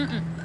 うん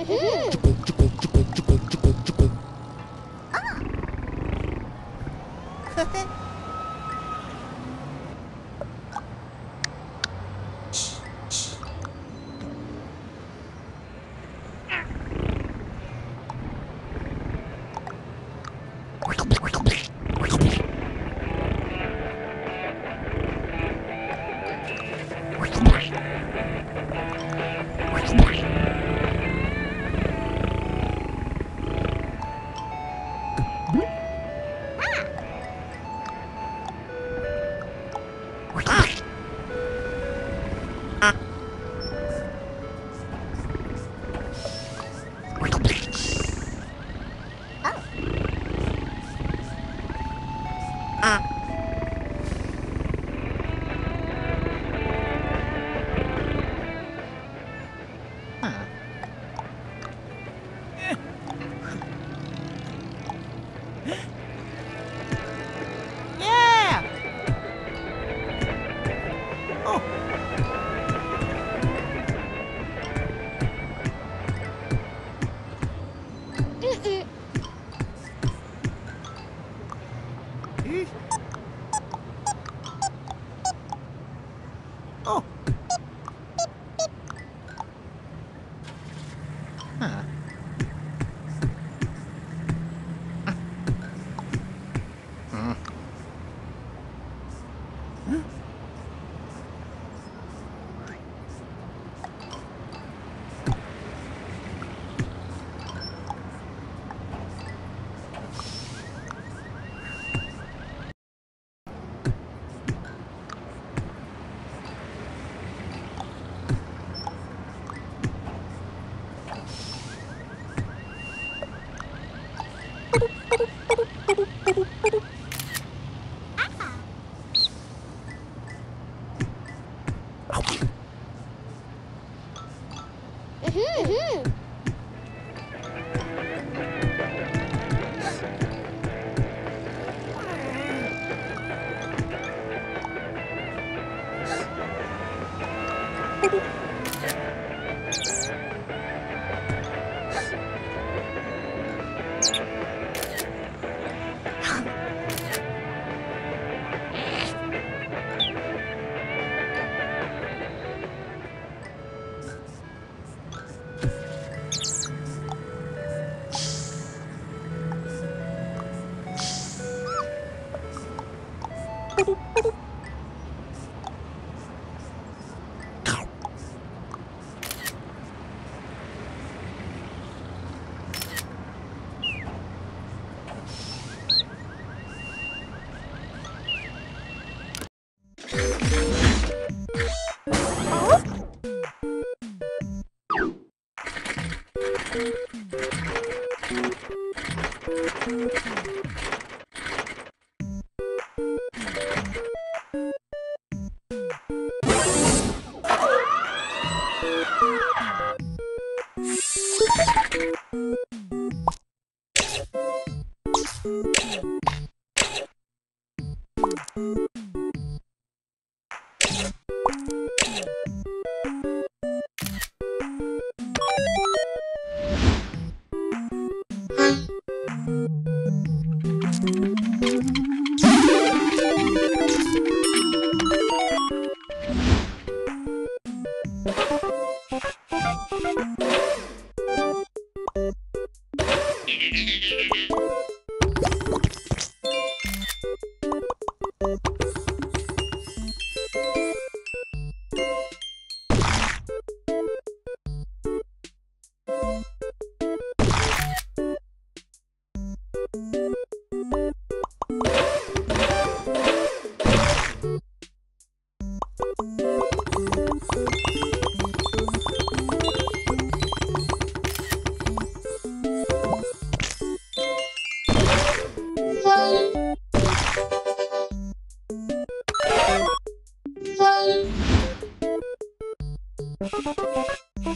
哦这个这个这个这个啊。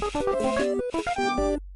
あっ!